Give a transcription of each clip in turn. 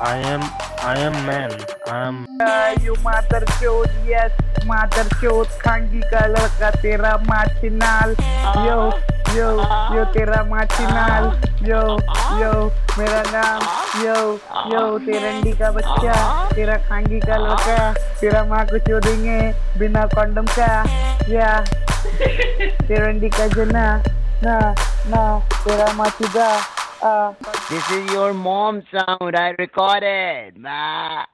I am I am man. I am you mother chode, yes, mother chode, खांगी का लड़का तेरा माचिनाल यो यो यो तेरा माचिनाल यो यो मेरा नाम यो यो तेरंडी का बच्चा तेरा खांगी का लड़का तेरा माँ को चोदेंगे बिना कॉन्डम का या तेरंडी का जना ना ना तेरा माचिदा आ This is your mom's sound. I recorded. Ma.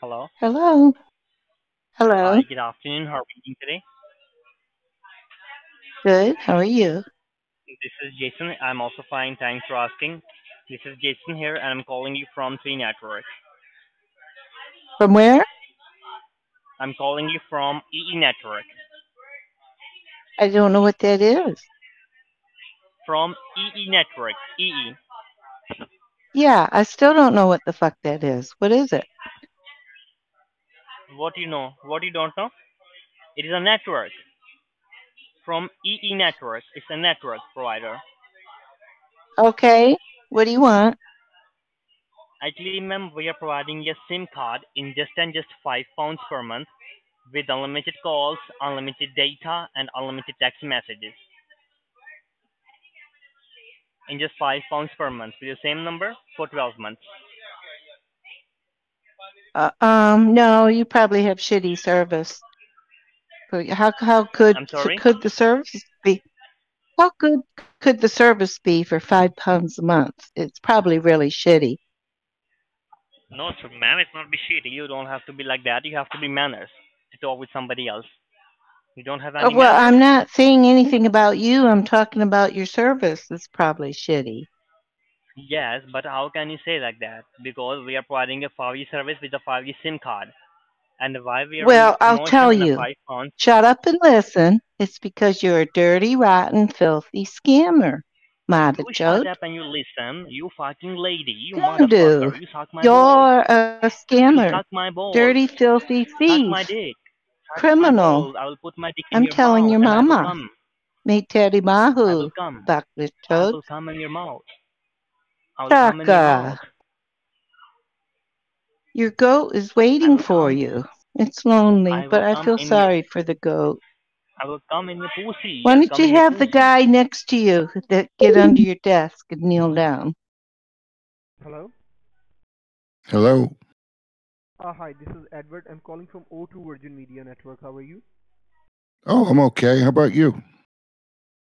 hello. Hello. Hello. Hi, good afternoon. How are you doing today? Good. How are you? This is Jason. I'm also fine. Thanks for asking. This is Jason here, and I'm calling you from Three Network. From where? I'm calling you from EE Network. I don't know what that is. From EE Network. EE. Yeah, I still don't know what the fuck that is. What is it? What do you know? What you don't know? It is a network. From EE Network. It's a network provider. Okay. What do you want? Actually, ma'am, we are providing a SIM card in just and just five pounds per month with unlimited calls, unlimited data, and unlimited text messages. In just five pounds per month with the same number for 12 months. Uh, um, no, you probably have shitty service. How how could could the service be? How good could the service be for five pounds a month? It's probably really shitty. No, so ma'am, it's not be shitty. You don't have to be like that. You have to be manners to talk with somebody else. You don't have any. Uh, well. I'm not saying anything about you. I'm talking about your service. It's probably shitty. Yes, but how can you say like that? Because we are providing a 5G service with a 5G SIM card. And why we are Well, a I'll tell you. Shut up and listen. It's because you're a dirty, rotten, filthy scammer, Mata You shut up and you listen, you fucking lady, you You do. You suck my You're a You scammer, suck my balls. dirty, filthy thief, my. Suck my criminal. balls. I will put my dick in I'm your telling mouth your and I will mama. come. Make Teddy I will Mahu, come. Buckless I Toad. will come in your mouth. I will come in your mouth. your goat is waiting for come. you. It's lonely, I but I feel in your. sorry for the goat. I will come in your pussy. Why don't you have the guy next to you that get under your desk and kneel down? Hello. Hello. Uh, hi, this is Edward. I'm calling from O2 Virgin Media Network. How are you? Oh, I'm okay. How about you?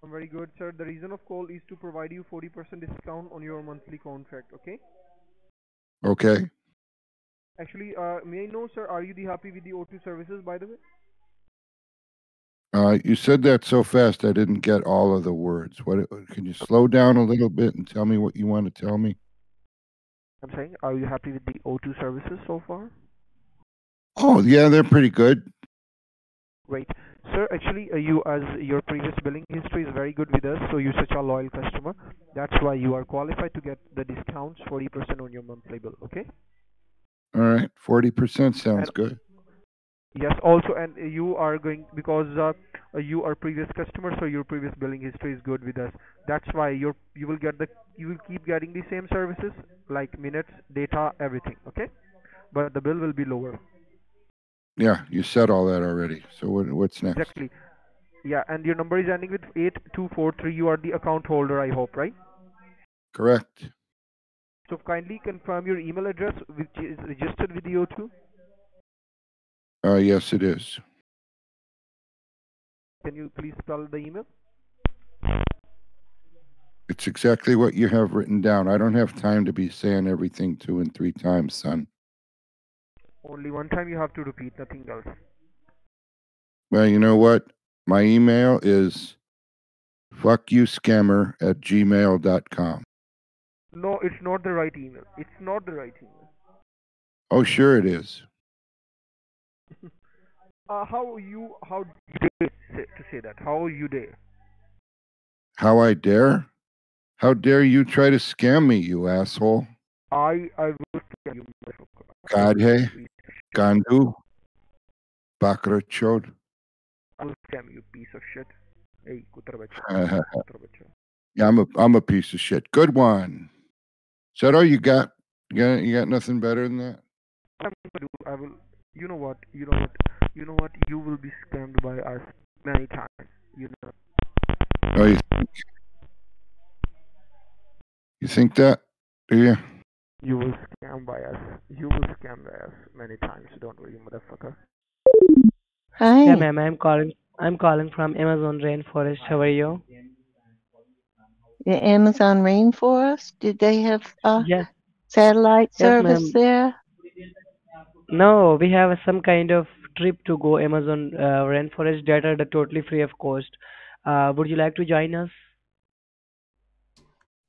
I'm very good, sir. The reason of call is to provide you 40% discount on your monthly contract. Okay. Okay. Actually, uh, may I know, sir, are you the happy with the O2 services, by the way? Uh, you said that so fast I didn't get all of the words. What? Can you slow down a little bit and tell me what you want to tell me? I'm saying, are you happy with the O2 services so far? Oh, yeah, they're pretty good. Great. Sir, actually, uh, you as your previous billing history is very good with us, so you're such a loyal customer. That's why you are qualified to get the discounts 40% on your monthly bill. Okay. All right, forty percent sounds And good. Yes, also, and you are going because uh, uh, you are previous customer, so your previous billing history is good with us. That's why you're you will get the you will keep getting the same services like minutes, data, everything. Okay, but the bill will be lower. Yeah, you said all that already. So what? What's next? Exactly. Yeah, and your number is ending with eight two four three. You are the account holder, I hope, right? Correct. So kindly confirm your email address, which is registered with the O2. Uh, yes, it is. Can you please spell the email? It's exactly what you have written down. I don't have time to be saying everything two and three times, son. Only one time you have to repeat, nothing else. Well, you know what? My email is fuckyouscammer at gmail.com. No, it's not the right email. It's not the right email. Oh, sure it is. Uh, how you how you dare to say that? How you dare? How I dare? How dare you try to scam me, you asshole? I I will tell you. motherfucker. Gadhe, Gandu, Bakrachod. I will scam you, piece of shit. Hey, kutra bacha. Kutra bacha. Yeah, I'm a I'm a piece of shit. Good one. All you got? You got you got nothing better than that? Gonna do. I will. You know what? You know what? You know what? You will be scammed by us many times. You know. Oh, you think, you think that? Do you? You will scam by us. You will scam by us many times. Don't worry, motherfucker. Hi. Yeah, ma'am. I'm calling. I'm calling from Amazon Rainforest. How are you? The Amazon rainforest? Did they have uh, Yes. satellite Yes, service there? No, we have some kind of trip to go Amazon uh, Rainforest that are totally free of cost. Uh, would you like to join us?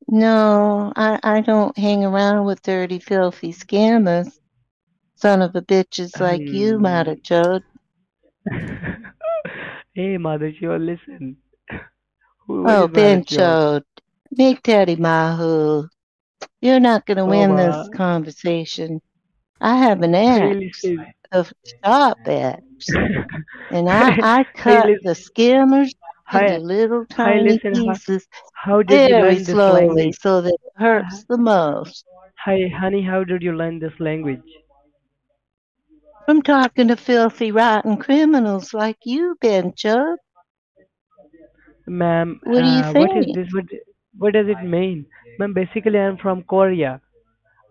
No, I, I don't hang around with dirty, filthy scammers. Son of a bitches like you, Hmm. Mata Chode. hey, Mother, sure, listen. Who Oh, Mother Chode? Big Daddy Mahu. You're not going to Oh, win ma. this conversation. I have an Hey, axe of sharp axe, and I, I cut listen. the skimmers into Hi, little tiny pieces how did you very learn this slowly language? so that it hurts the most. Hi, honey, how did you learn this language? From talking to filthy, rotten criminals like you, Bencho. Ma'am, What do you uh, what is this? What, what does it mean? Ma'am, basically, I'm from Korea.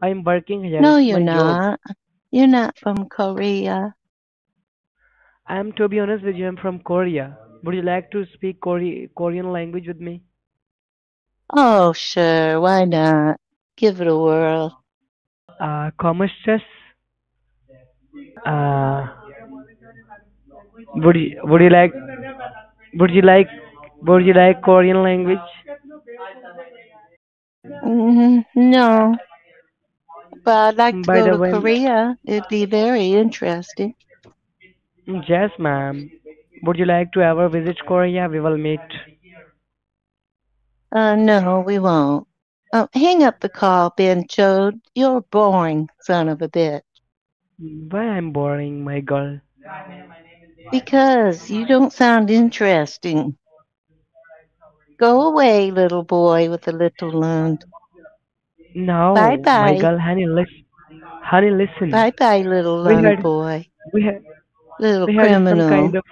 I'm working here. No, you're my job. not. You're not from Korea. I'm, to be honest with you, I'm from Korea. Would you like to speak Kore Korean language with me? Oh, sure. Why not? Give it a whirl. Uh, commerce? Uh, would you, would you like, would you like, would you like Korean language? Mm, no, but I'd like to By go the to way, Korea. It'd be very interesting. yes, ma'am. Would you like to ever visit Korea? We will meet. Uh, no, we won't. Oh, hang up the call, Ben Chode. You're boring son of a bitch. Why I'm boring, my girl? Because you don't sound interesting. Go away, little boy with the little lund. No, Bye bye. my girl, honey, listen. Honey, listen. Bye bye, little lund boy. we had, Little we had some criminal. kind of.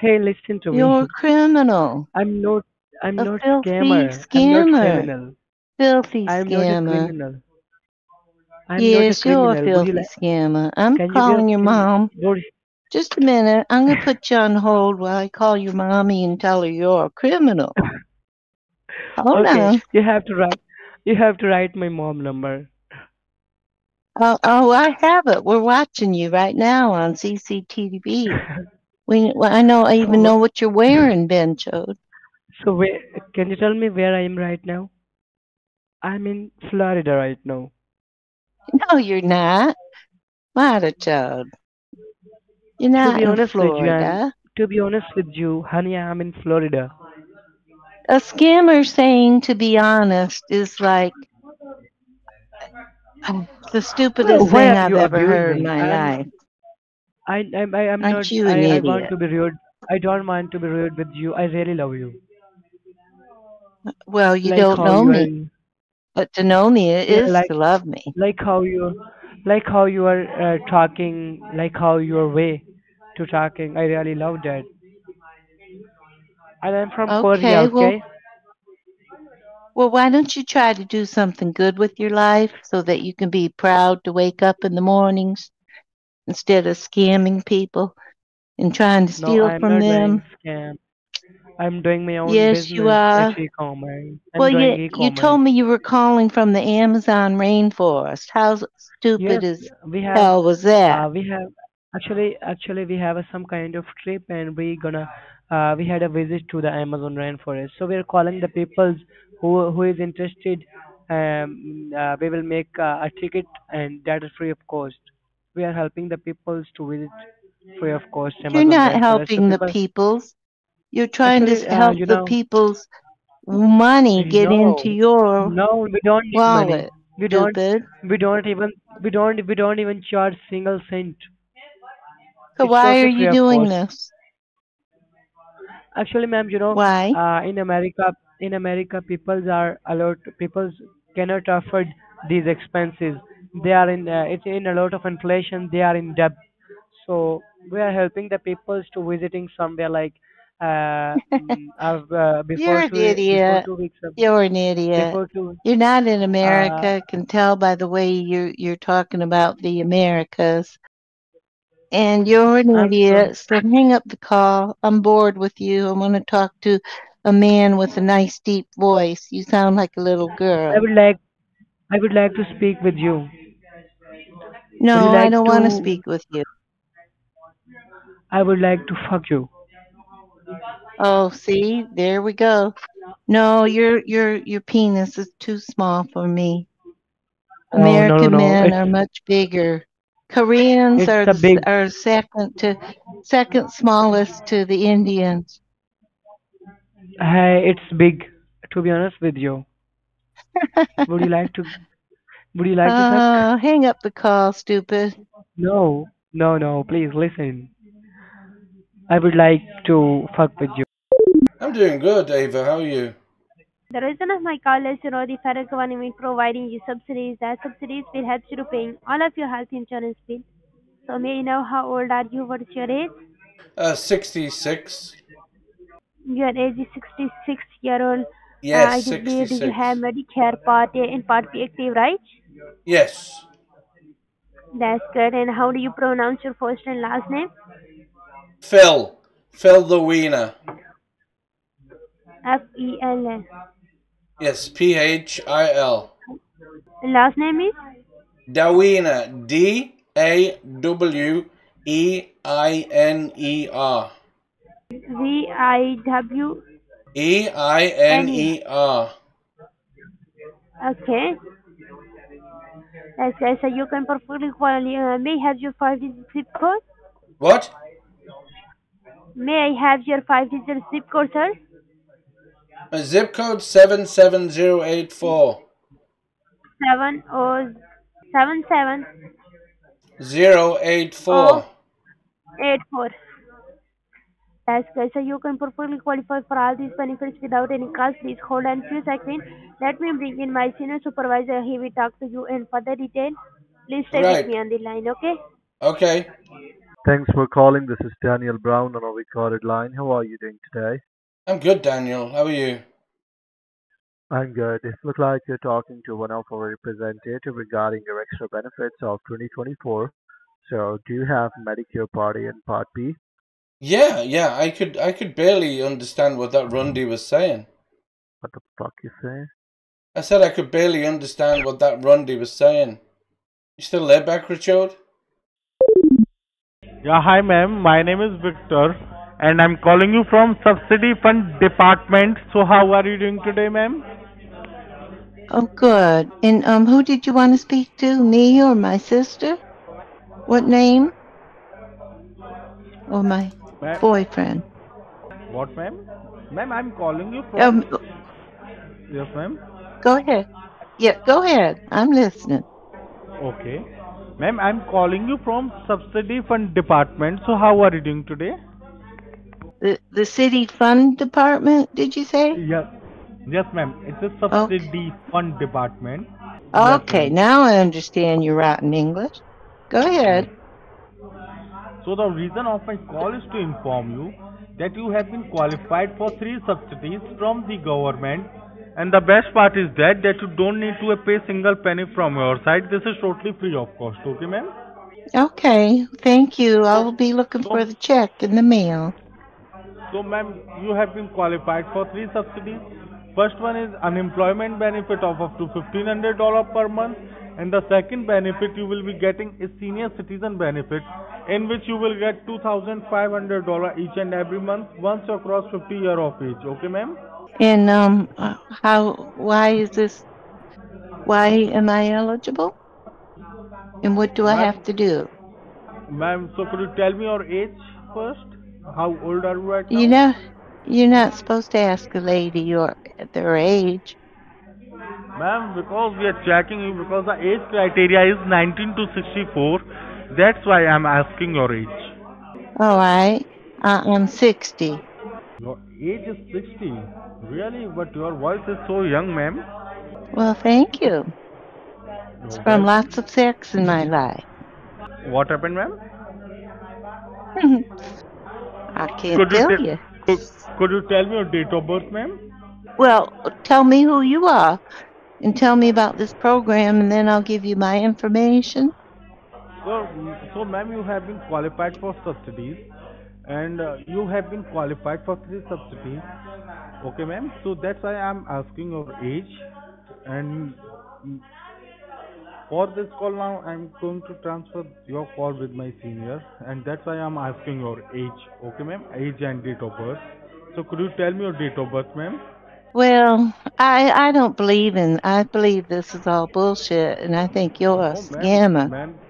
Hey, listen to me. You're a criminal. I'm not. I'm A not filthy scammer. I'm not criminal. Filthy I'm not a scammer. criminal. I'm not a Yes, you're a. Would you filthy like? scammer. I'm Can calling be? your mom. would, Just a minute. I'm going to put you on hold while I call your mommy and tell her you're a criminal. Hold okay, on. you have to write. You have to write my mom number. Oh, oh, I have it. We're watching you right now on CCTV. We, well, I know. I even know what you're wearing, Ben Chode. so where? Can you tell me where I am right now? I'm in Florida right now. No, you're not. Mata Chode. You're To not be in honest with you, Florida. To be honest with you, honey, I'm in Florida. A scammer saying to be honest is like the stupidest why thing I've ever heard in my life. I. I'm. I, I'm Aren't not. you an I. I want idiot? to be rude. I don't want to be rude with you. I really love you. Well, you Like don't how know you are. me, but to know me is like to love me. like how you like how you are uh, talking like how your way to talking i really love that and i'm from korea Okay, well, okay well, why don't you try to do something good with your life so that you can be proud to wake up in the mornings instead of scamming people and trying to no steal i'm from not doing them? scam i'm doing my own Yes, you business are. e-commerce i'm Well, you you told me you were calling from the Amazon rainforest. How stupid yes as we have hell was that? uh we have actually actually we have a, some kind of trip and we gonna uh we had a visit to the amazon rainforest so we are calling the people who who is interested um uh, we will make uh, a ticket and that is free of cost we are helping the peoples to visit free of cost You're not helping the people peoples. You're trying to actually uh help you the know people's money get into your no we don't need money wallet, we don't stupid. we don't even we don't we don't even charge single cent So it's why are you doing this? Actually, ma'am, you know, Why? uh, in America, in America, peoples are allowed. Peoples cannot afford these expenses. They are in uh, it's in a lot of inflation. They are in debt. So we are helping the people to visiting somewhere like uh, I've, uh, You're before an two before idiot. two weeks You're an idiot. two You're not in uh, America. Can tell by the way you're you're talking about the Americas. And you're an I'm idiot. So hang up the call. I'm bored with you. I want to talk to a man with a nice deep voice. You sound like a little girl. I would like I would like to speak with you. Would you No, I like don't want to to speak with you. I would like to fuck you. Oh, see, there we go. No, your your your penis is too small for me. No no American no! men It's are much bigger. Koreans it's are s- big are second to second smallest to the Indians. Hey, it's big. To be honest with you, would you like to would you like to suck? Uh, hang up the call, stupid. No, no, no. Please listen. I would like to fuck with you. I'm doing good, Ava. How are you? The reason of my call is to know the federal government providing you subsidies. That subsidies will help you to paying all of your health insurance bill. So may I know how old are you? What is your age? Uh, 66. Your age is 66 year old. Uh, I Yes, do believe you have 66. Medicare Part A and Part B active, right? Yes. That's good. And how do you pronounce your first and last name? Phil. Phil the Wiener. F E L L. Yes, P H I L. Last name is Dawina. D A W E I N E R. V I W E I N. E R. Okay. That's good. So you can perfectly qualify. Uh, may I have your five digit zip code? What? May I have your five digit zip code, sir? Uh, zip code 77084. Seven oh seven seven 084. oh eight four. That's good. So you can perfectly qualify for all these benefits without any cost. Please hold on few seconds. Let me bring in my senior supervisor. He will talk to you in further detail. Please stay with me on the line, okay? Okay. Thanks for calling. This is Daniel Brown on a recorded line. How are you doing today? I'm good, Daniel. How are you? I'm good. It looks like you're talking to one of our representatives regarding your extra benefits of 2024. So, do you have Medicare Part A and Part B? Yeah, yeah. I could I could barely understand what that Rundy was saying. What the fuck you say? I said I could barely understand what that Rundy was saying. You still there, back, Richard? Yeah, hi ma'am. My name is Victor and I'm calling you from Subsidy Fund Department. So how are you doing today, ma'am? Oh, good. And um, who did you want to speak to? Me or my sister? What name? Or my Boyfriend? what ma'am? Ma'am, I'm calling you from Um, Yes, ma'am. go ahead. Yeah, go ahead. I'm listening. Okay. Ma'am, I'm calling you from Subsidy Fund Department. So how are you doing today? The the city fund department, did you say? Yes. Yes, ma'am. It's a Okay. Subsidy Fund Department. Okay, ma'am. now I understand your rotten English. Go ahead. So the reason of my call is to inform you that you have been qualified for three subsidies from the government and the best part is that that you don't need to pay a single penny from your side. This is totally free of cost. Okay, ma'am? Okay, thank you. I'll be looking So, for the check in the mail. so ma'am, you have been qualified for three subsidies. First one is unemployment benefit of up to $1,500 per month and the second benefit you will be getting is senior citizen benefit in which you will get $2,500 each and every month once you cross 50 year of age. Okay, ma'am? And um, how? Why is this? Why am I eligible? And what do I have to do? ma'am, so could you tell me your age first? How old are you right You know, you're not supposed to ask a lady your their age. Ma'am, because we are checking you because the age criteria is 19 to 64. That's why I'm asking your age. All right, uh, I'm 60. Your age is 60. Really? But your voice is so young, ma'am. Well, thank you. It's from lots of sex in my life. What happened, ma'am? I can't Could you tell tell- you. Could, could you tell me your date of birth, ma'am? Well, tell me who you are and tell me about this program, and then I'll give you my information. So, so ma'am, you have been qualified for subsidies, and uh, you have been qualified for three subsidies. Okay, ma'am. So that's why I'm asking your age, and mm, for this call now, I'm going to transfer your call with my senior, and that's why I'm asking your age. Okay, ma'am, age and date of birth. So could you tell me your date of birth, ma'am? Well, I I don't believe in. I believe this is all bullshit, and I think you're a Oh, scammer, ma'am,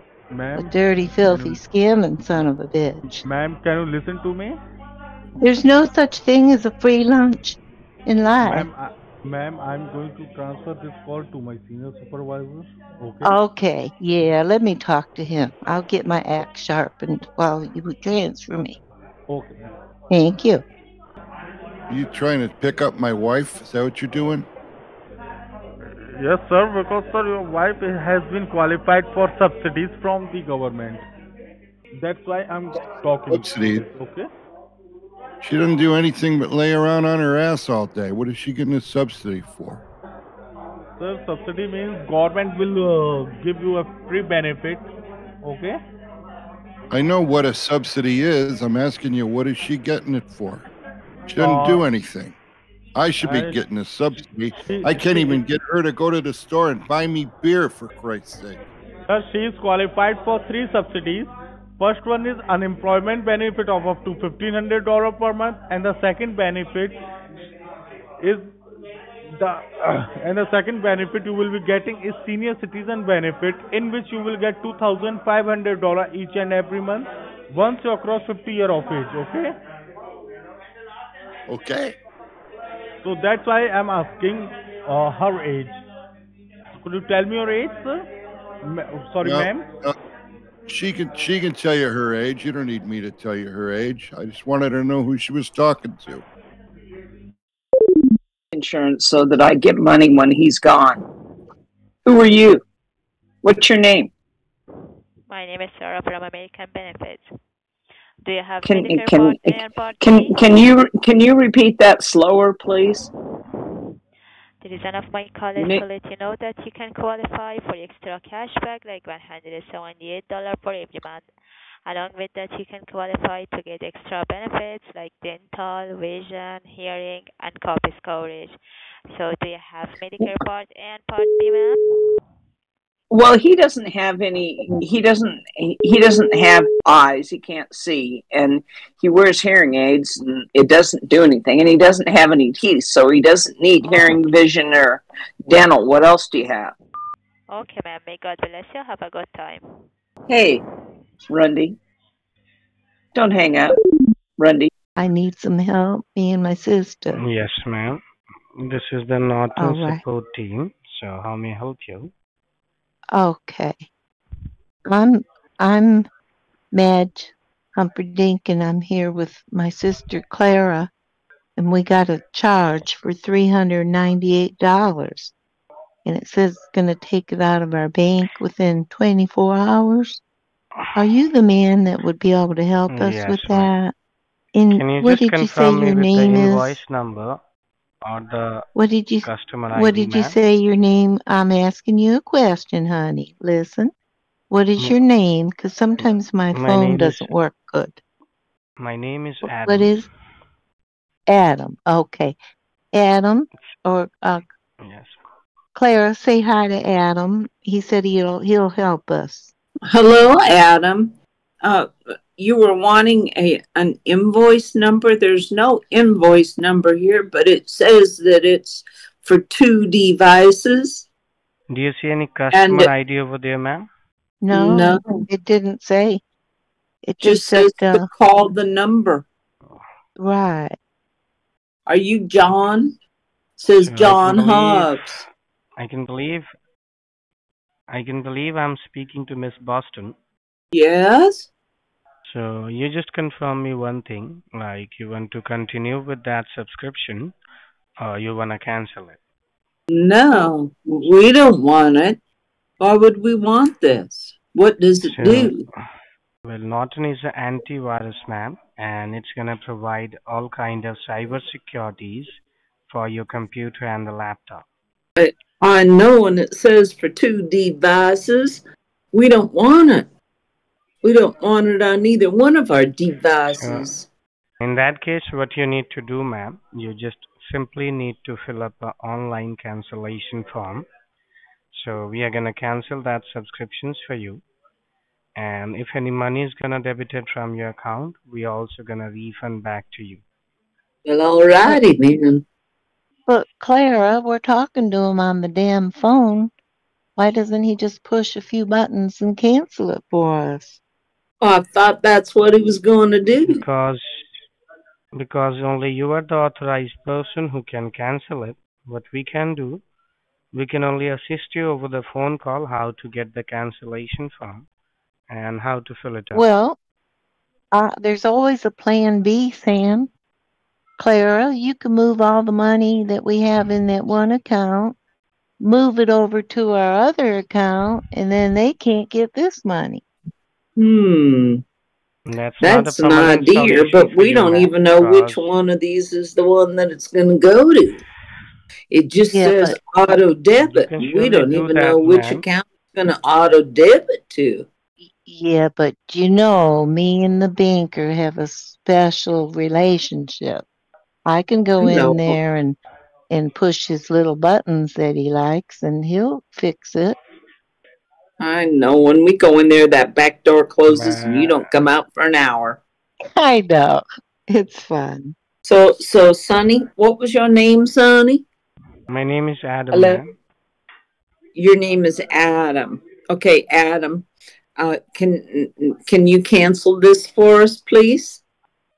a dirty, filthy scamming son of a bitch. ma'am, can you listen to me? There's no such thing as a free lunch in life. Ma'am, I, ma'am, I'm going to transfer this call to my senior supervisor. Okay. Okay, yeah, let me talk to him. I'll get my act sharpened while you transfer me. Okay. Thank you. You trying to pick up my wife? Is that what you're doing? Yes, sir. Because sir, your wife has been qualified for subsidies from the government. That's why I'm talking. Subsidies? Okay. She doesn't do anything but lay around on her ass all day. What is she getting a subsidy for? Sir, subsidy means government will uh, give you a free benefit. Okay. I know what a subsidy is. I'm asking you, what is she getting it for? She doesn't do Uh, anything. I should be I- getting a subsidy. She- I can't she- even get her to go to the store and buy me beer, for Christ's sake. Sir, she is qualified for three subsidies. First one is unemployment benefit of up to fifteen hundred dollar per month, and the second benefit is the and the second benefit you will be getting is senior citizen benefit, in which you will get two thousand five hundred dollar each and every month once you cross fifty year of age. Okay. Okay. So that's why I'm asking uh, her age. Could you tell me your age, sir? Ma- sorry, No, ma'am. no. She can she can tell you her age. You don't need me to tell you her age. I just wanted to know who she was talking to. insurance so that I get money when he's gone. Who are you? What's your name? My name is Sarah from American Benefits. Do you have Can Medicare can Part A and Part can B? can you can you repeat that slower, please? The reason of my is to let you know that you can qualify for extra cashback like $178 for every month. Along with that, you can qualify to get extra benefits like dental, vision, hearing, and copies coverage. So, do you have Medicare Part A and Part B, ma'am? Well, he doesn't have any. He doesn't. He he doesn't have eyes. He can't see, and he wears hearing aids, and it doesn't do anything. And he doesn't have any teeth, so he doesn't need hearing, vision, or dental. What else do you have? Okay, ma'am. May God bless you. Have a good time. Hey, Rundy, don't hang up, Rundy. I need some help, me and my sister. Yes, ma'am. This is the Norton All right. support team. So how may I help you? Okay. I'm I'm Madge Humperdinck and I'm here with my sister Clara and we got a charge for three hundred ninety eight dollars. And it says it's gonna take it out of our bank within twenty four hours. Are you the man that would be able to help mm, us Yes, with that? And Can you what did you say me your name is? number or the What did you customer What ID, did you say your name? I'm asking you a question, honey. Listen. What is your name? Because sometimes my my phone doesn't work good. My name is Adam. What is Adam? Okay. Adam or uh, Yes. Clara, say hi to Adam. He said he'll he'll help us. Hello, Adam. Uh, you were wanting a an invoice number. There's no invoice number here, but it says that it's for two devices. Do you see any customer And- ID over there, ma'am? No, No. it didn't say. It Just just said says uh, to call the number. right. Are you John? Says So I John can believe- Hobbs. I can believe I can believe I'm speaking to Miss Boston. Yes. So you just confirm me one thing, like you want to continue with that subscription or you wanna cancel it. No, we don't want it. Why would we want this? What does it So, do? well, Norton is an antivirus, ma'am, and it's gonna provide all kind of cyber securities for your computer and the laptop. But I know, and it says for two devices. We don't want it. We don't want it on either one of our devices. In that case, what you need to do, ma'am, you just simply need to fill up an online cancellation form. So we are gonna cancel that subscriptions for you. And if any money is gonna debited from your account, we are also gonna refund back to you. Well, alrighty then. But Clara, we're talking to him on the damn phone. Why doesn't he just push a few buttons and cancel it for us? I thought that's what he was going to do. Because because only you are the authorized person who can cancel it. What we can do, we can only assist you over the phone call how to get the cancellation form and how to fill it out. Well, uh, there's always a plan B, Sam. Clara, you can move all the money that we have in that one account, move it over to our other account, and then they can't get this money. Hmm. That's, not That's an permanent idea, solution but we you, don't even know which one of these is the one that it's going to go to. It just Yeah, says auto debit. We don't do even that, know which ma'am. account it's going to auto debit to. Yeah, but you know, me and the banker have a special relationship. I can go I in there and and push his little buttons that he likes, and he'll fix it. I know when we go in there, that back door closes and you don't come out for an hour. I know. It's fun. So, so Sonny, what was your name, Sonny? My name is Adam. Hello. Your name is Adam. Okay, Adam. Uh, can can you cancel this for us, please?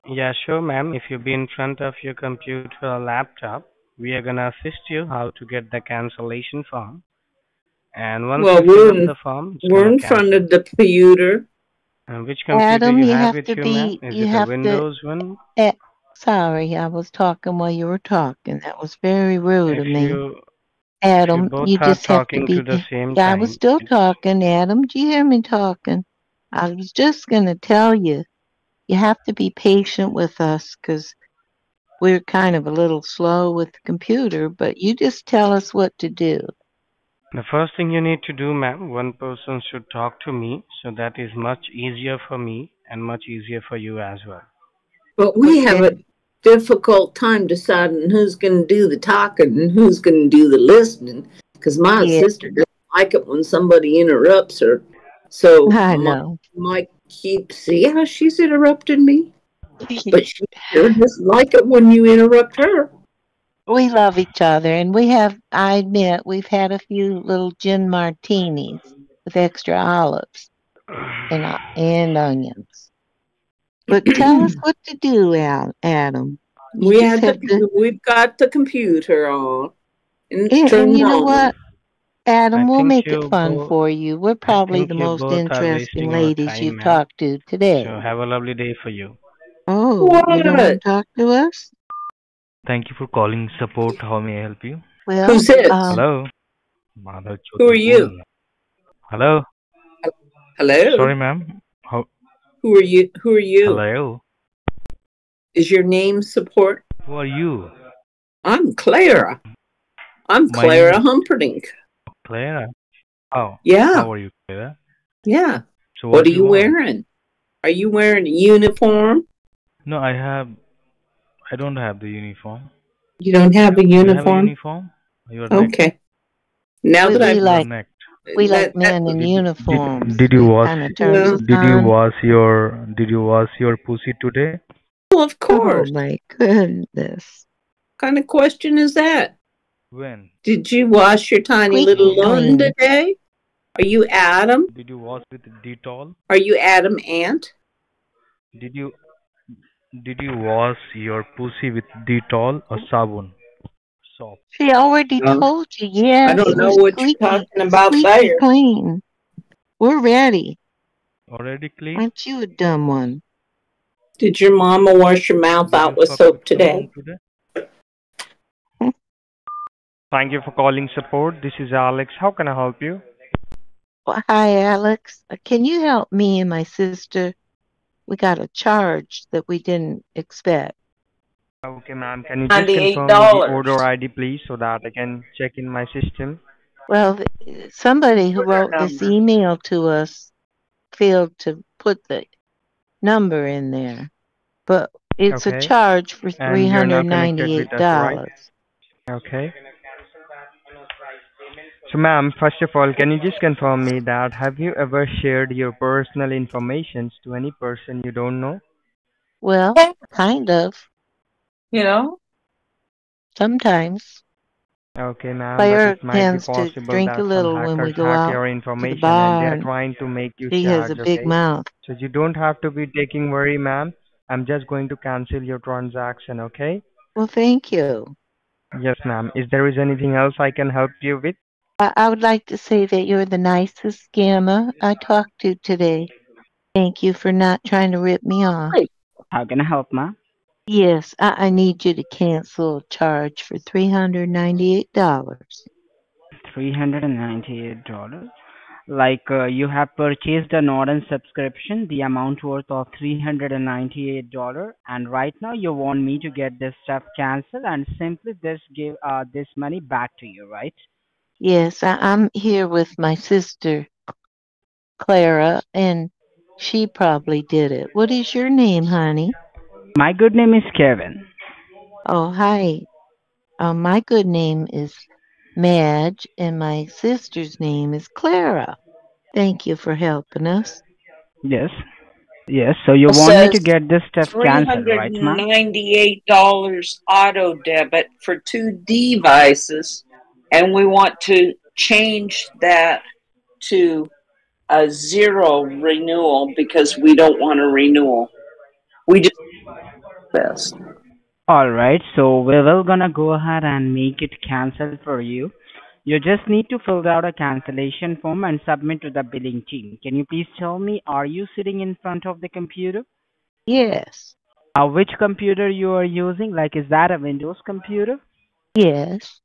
Yeah, sure, ma'am. If you be in front of your computer or laptop, we are gonna assist you how to get the cancellation form. And once Well, you fill we're up in, the form, we're gonna in front of the computer. And which computer Adam, you you have have with to you, be. Is You it a have to. Windows one? Eh, sorry, I was talking while you were talking. That was very rude If of me. you if you Adam, both you are just have to be. to the pa- same Yeah, I was still talking, Adam. Do you hear me talking? I was just gonna tell you, you have to be patient with us because we're kind of a little slow with the computer, but you just tell us what to do. The first thing you need to do, ma'am, one person should talk to me, so that is much easier for me and much easier for you as well. But we have a difficult time deciding who's going to do the talking and who's going to do the listening. Because my Yeah. sister doesn't like it when somebody interrupts her. So I Mi- know. Mike keeps see how she's interrupted me, but she sure doesn't like it when you interrupt her. We love each other, and we have, I admit, we've had a few little gin martinis with extra olives and, and onions. But tell us what to do, Al, Adam. You We just have have the, we've got the computer on, and it's And, turned and you know on. what, Adam, I we'll make it fun both- for you. We're probably the most interesting ladies time, you've ma'am. talked to today. So have a lovely day for you. Oh, you don't want to talk to us? Thank you for calling support. How may I help you? Well, Who's this? um, Hello. Mother Who are you? Hello. Hello. Sorry, ma'am. How? Who are you? Who are you? Hello. Is your name support? Who are you? I'm Clara. I'm My Clara name- Humperdinck. Clara. Oh. Yeah. How are you, Clara? Yeah. So what, what are you you wearing? Are you wearing a uniform? No, I have. I don't have the uniform. You don't have a You have a uniform? uniform? You are necked. Okay. Now we, that we I've You are like necked. we that, like men in Did, uniforms. did you wash? kind of turns well, us Did you wash your? Did you wash your pussy today? well, of Oh course. my goodness. What kind of question is that? When? Did you wash your tiny Squeaky little lung clean. today? Are you Adam? Did you wash with Dettol? Are you Adam Ant? Did you? Did you wash your pussy with Dettol or sabun? Soap. She already No. told you, yes, I don't know we're what you're talking about squeaky there. clean. We're ready. Already clean? Aren't you a dumb one? Did your mama wash your mouth Did out you with soap with today? someone today? Thank you for calling support. This is Alex. How can I help you? Well, hi, Alex. Uh, Can you help me and my sister? We got a charge that we didn't expect. Okay, ma'am. Can you just confirm me the order ID, please, so that I can check in my system? Well, somebody who Order wrote this email to us failed to put the number in there, but it's a charge for And three you're now hundred connected ninety-eight with us, right? dollars. Okay. So, ma'am, first of all, can you just confirm me that have you ever shared your personal information to any person you don't know? Well, kind of. You know? Sometimes. Okay, ma'am, but Claire it might be tends to possible drink that a some little when we hackers go hack out your to the information and bar, they're and trying to make you she has a big okay? mouth. So you don't have to be taking worry, ma'am. I'm just going to cancel your transaction, okay? Well, thank you. Yes, ma'am. Is there is anything else I can help you with? I, I would like to say that you're the nicest scammer I talked to today. Thank you for not trying to rip me off. How can I help, ma'am? Yes, I, I need you to cancel a charge for three hundred ninety-eight dollars. Three hundred and ninety-eight dollars. Like uh, you have purchased a Norton subscription, the amount worth of three hundred and ninety-eight dollar, and right now you want me to get this stuff cancelled and simply this give uh this money back to you, right? Yes, I, I'm here with my sister Clara, and she probably did it. What is your name, honey? My good name is Kevin. Oh, hi. Uh, my good name is Madge, and my sister's name is Clara. Thank you for helping us. Yes. Yes. So you It want me to get this stuff cancelled, right, ma'am? ninety-eight dollars auto debit for two devices, and we want to change that to a zero renewal because we don't want a renewal. We just this. All right, so we will gonna go ahead and make it cancelled for you. You just need to fill out a cancellation form and submit to the billing team. Can you please tell me, are you sitting in front of the computer? Yes. Uh, which computer you are using? Like, is that a Windows computer? Yes.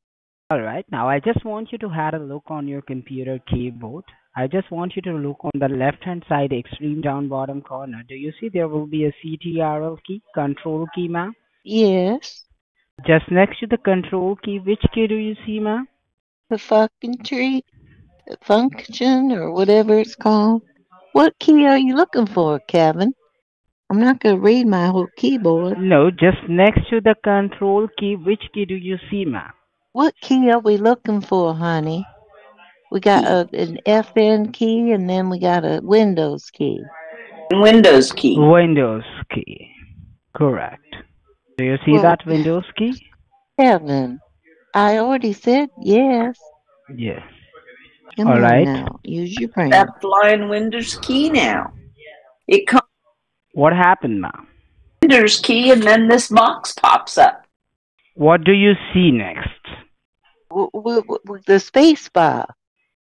All right, now I just want you to have a look on your computer keyboard. I just want you to look on the left hand side, extreme down bottom corner. Do you see there will be a CTRL key, control key, ma'am? Yes. Just next to the control key, which key do you see, ma'am? The fucking tree, the function, or whatever it's called. What key are you looking for, Kevin? I'm not going to read my whole keyboard. No, just next to the control key, which key do you see, ma'am? What key are we looking for, honey? We got a, an FN key and then we got a Windows key. Windows key. Windows key. Correct. Do you see Well- that Windows key? Kevin, I already said yes. Yes. Come All on right. now, use your brain. That flying Windows key now. It comes What happened, ma'am? Windows key, and then this box pops up. What do you see next? W- w- w- the space bar.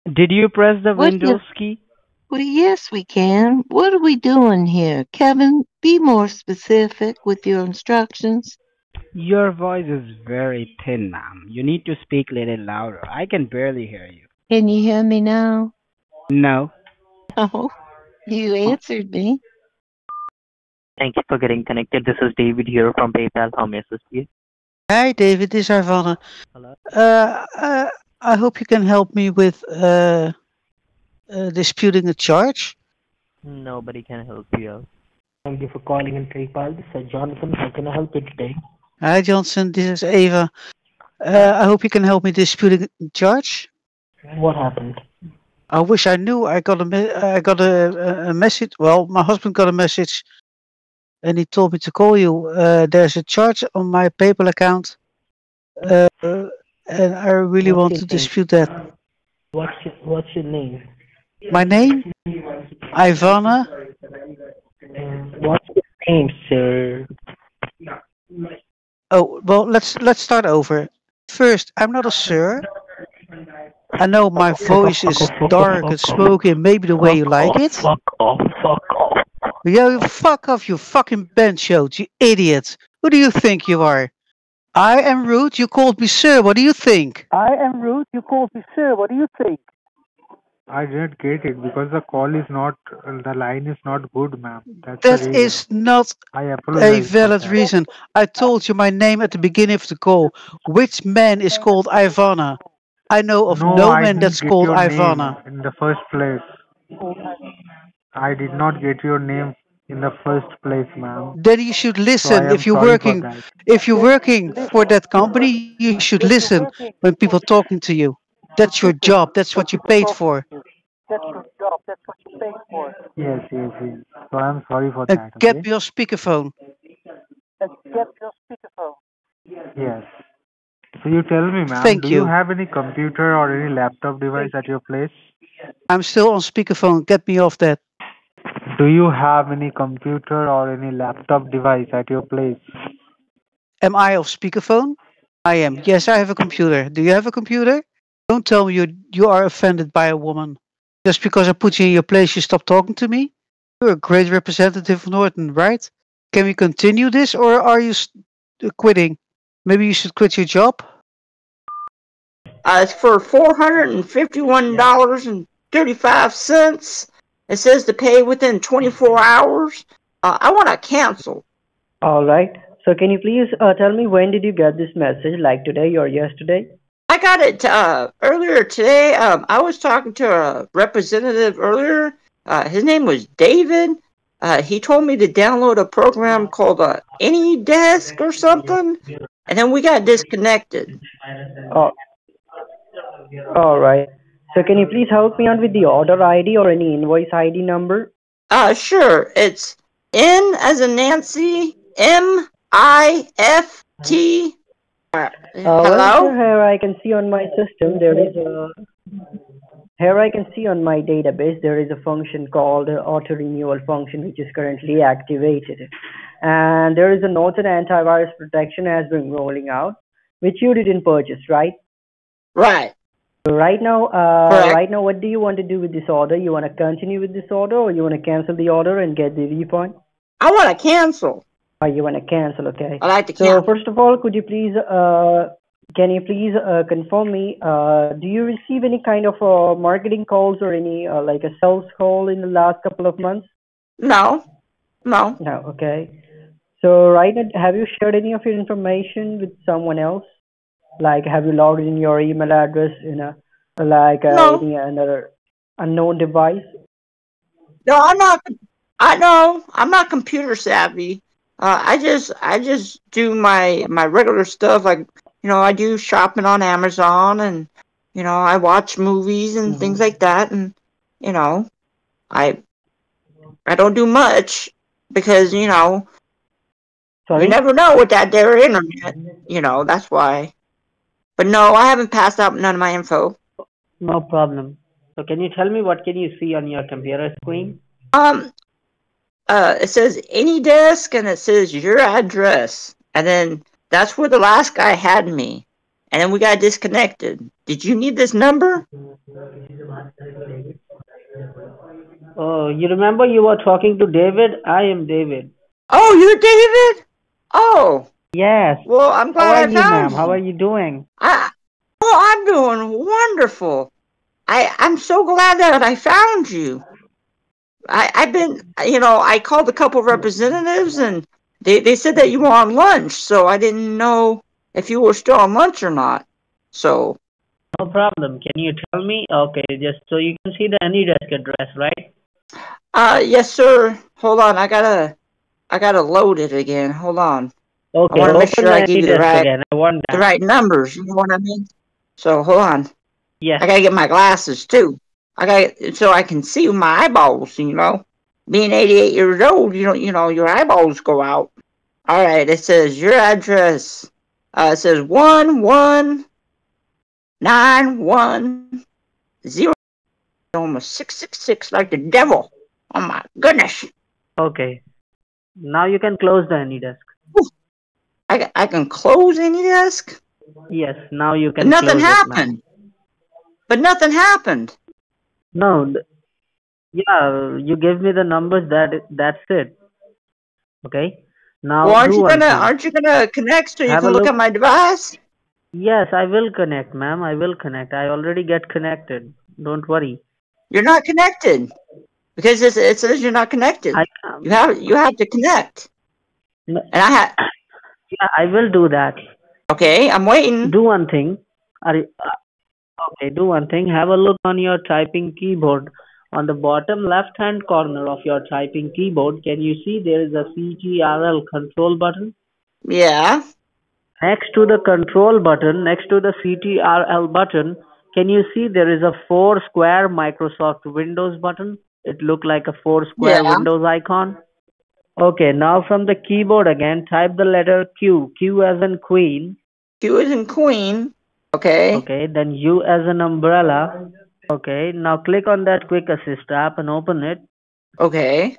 Did you press the What the- Windows key? Well, yes, we can. What are we doing here? Kevin, be more specific with your instructions. Your voice is very thin, ma'am. You need to speak a little louder. I can barely hear you. Can you hear me now? No. Oh, you answered me. Thank you for getting connected. This is David here from PayPal. How may I assist you? Hi, David. This is Ivana. Hello. Uh, uh, I hope you can help me with uh, uh, disputing a charge. Nobody can help you. Thank you for calling in PayPal. This is Jonathan. How can I help you today? Hi, Johnson. This is Ava. Uh, I hope you can help me disputing a charge. What happened? I wish I knew. I got a me- I got a, a- a message. Well, my husband got a message, and he told me to call you. Uh, there's a charge on my PayPal account, uh, and I really What's want to name? dispute that. What's your, what's your name? My name, Ivana. What's your name, sir? Oh well, let's let's start over. First, I'm not a sir. I know my voice is dark and smoky, and maybe the way you like it. Fuck off, fuck off. Yeah, you fuck off, you fucking benchote, you idiot. Who do you think you are? I am rude. You called me sir. What do you think? I am rude. You called me sir. What do you think? I didn't get it because the call is not, the line is not good, ma'am. That's the is not I a valid reason. I told you my name at the beginning of the call. Which man is called Ivana? I know of No, no man that's called Ivana. in the first place. I did not get your name in the first place, ma'am. Then you should listen. am If you're working, if you're working for that company, you should listen when people talking to you. That's your job. That's what you paid for. That's your job. That's what you paid for. Yes, yes, yes. So I'm sorry for And that, get okay? get your speakerphone. Yes. So you tell me, ma'am, Thank do you you. have any computer or any laptop device at your place? I'm still on speakerphone. Get me off that. Do you have any computer or any laptop device at your place? Am I off speakerphone? I am. Yes, I have a computer. Do you have a computer? Don't tell me you you are offended by a woman. Just because I put you in your place, you stop talking to me? You're a great representative of Norton, right? Can we continue this or are you quitting? Maybe you should quit your job? Uh, it's for $451.35. It says to pay within twenty-four hours. Uh, I want to cancel. All right. So can you please uh, tell me when did you get this message? Like today or yesterday? I got it uh, earlier today. Um, I was talking to a representative earlier. Uh, his name was David. Uh, he told me to download a program called uh, AnyDesk or something, and then we got disconnected. Oh. All right. So can you please help me out with the order ID or any invoice ID number? Uh, sure. It's N as in Nancy, M I F T. Uh, hello? here I can see on my system there is a here I can see on my database there is a function called auto renewal function which is currently activated, and there is a Norton antivirus protection has been rolling out, which you didn't purchase, right? Right. Right now, uh, right now, what do you want to do with this order? You want to continue with this order, or you want to cancel the order and get the refund? I want to cancel. Or you want to cancel? Okay. I like to So first of all, could you please, uh, can you please uh, confirm me? Uh, do you receive any kind of uh, marketing calls or any uh, like a sales call in the last couple of months? No. No. No. Okay. So right now, have you shared any of your information with someone else? Like, have you logged in your email address in a like uh, No. any another unknown device? No, I'm not. I know I'm not computer savvy. Uh, I just I just do my my regular stuff. Like you know, I do shopping on Amazon, and you know, I watch movies and things like that. And you know, I I don't do much because you know Sorry? you never know with that there internet. You know, that's why. But no, I haven't passed out none of my info. No problem. So can you tell me what can you see on your computer screen? Um, uh, it says AnyDesk and it says your address. And then that's where the last guy had me. And then we got disconnected. Did you need this number? Oh, you remember you were talking to David? I am David. Oh, you're David? Oh. Yes. Well, I'm How glad are I you, ma'am? found How are you doing? I, oh, I'm doing wonderful. I, I'm so glad that I found you. I, I've been, you know, I called a couple representatives and they, they said that you were on lunch, so I didn't know if you were still on lunch or not. So, No problem. Can you tell me? Okay, just so you can see the AnyDesk address, right? uh, yes, sir. Hold on, I gotta, I gotta load it again. Hold on. Okay, I want to make sure I the give you the right, again. I want the right numbers. You know what I mean? So hold on. Yeah. I gotta get my glasses too. I got so I can see my eyeballs. You know, being 88 years old, you know, you know, your eyeballs go out. All right. It says your address. Uh, it says one one nine one zero almost six six six like the devil. Oh my goodness. Okay. Now you can close the any AnyDesk. I I can close AnyDesk. Yes, now you But can nothing close happened. But nothing happened. No, yeah, you gave me the numbers. That that's it. Okay. Now well, aren't you gonna thing. aren't you gonna connect so you Have can look look. at my device? Yes, I will connect, ma'am. I will connect. I already get connected. Don't worry. You're not connected because it says you're not connected. you have you have to connect. No. And I had. Yeah, I will do that. Okay, I'm waiting. Do one thing. Are you, uh, okay, do one thing. Have a look on your typing keyboard. On the bottom left hand corner of your typing keyboard, can you see there is a CTRL control button? Yeah. Next to the control button, next to the CTRL button, can you see there is a four square Microsoft Windows button? It look like a four square Yeah. Windows icon. Okay, now from the keyboard again, type the letter Q. Q as in queen. Q as in queen. Okay. Okay, then U as an umbrella. Okay, now click on that Quick Assist app and open it. Okay.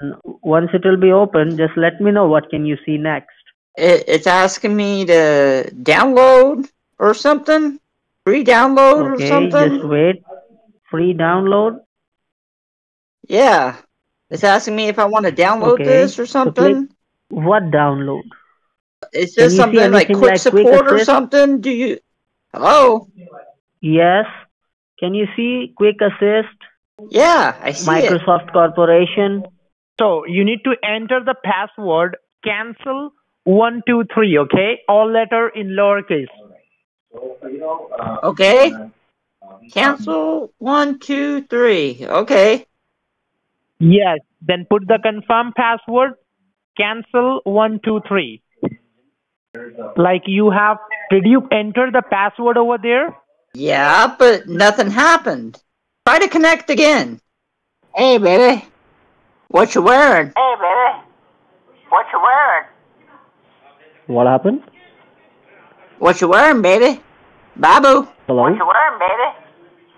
And once it will be open, just let me know what can you see next. It, it's asking me to download or something. Free download or Okay, something. just wait. Free download. Yeah. It's asking me if I want to download Okay, this or so something. What download? Is Can just you see something like quick like Quick support or something. Do you? Hello. Yes. Can you see Quick Assist? Yeah, I see it. Microsoft Corporation. So you need to enter the password cancel one two three. Okay, all letter in lowercase. Okay. Cancel one, two, three. Okay. Yes. Then put the confirm password. Cancel one two three. Like you have. Did you enter the password over there? Yeah, but nothing happened. Try to connect again. Hey, baby. What you wearing? Hey, baby. What you wearing? What happened? What you wearing, baby? Babu. Hello? What you wearing, baby?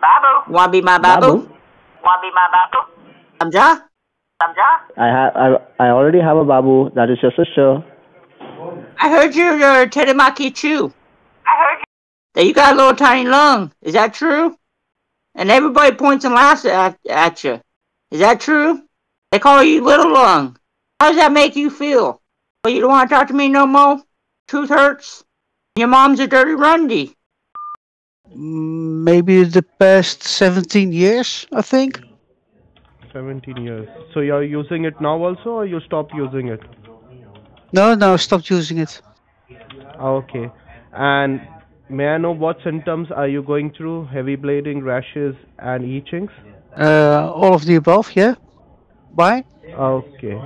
Babu. Wanna be my babu? Babu? Wanna be my babu? Samja? Samja? I have I, I already have a babu. That is your sister. I heard you're uh, Telemaki Chu. I heard you. That you got a little tiny lung. Is that true? And everybody points and laughs at, at you. Is that true? They call you Little Lung. How does that make you feel? Well, you don't want to talk to me no more? Truth hurts? Your mom's a dirty rundy. Mm, Maybe the past 17 years, I think. 17 years. So you're using it now also, or you stopped using it? No, no, stopped using it. Okay. And may I know what symptoms are you going through? Heavy bleeding, rashes, and itchings? Uh, all of the above, yeah. Why? Okay.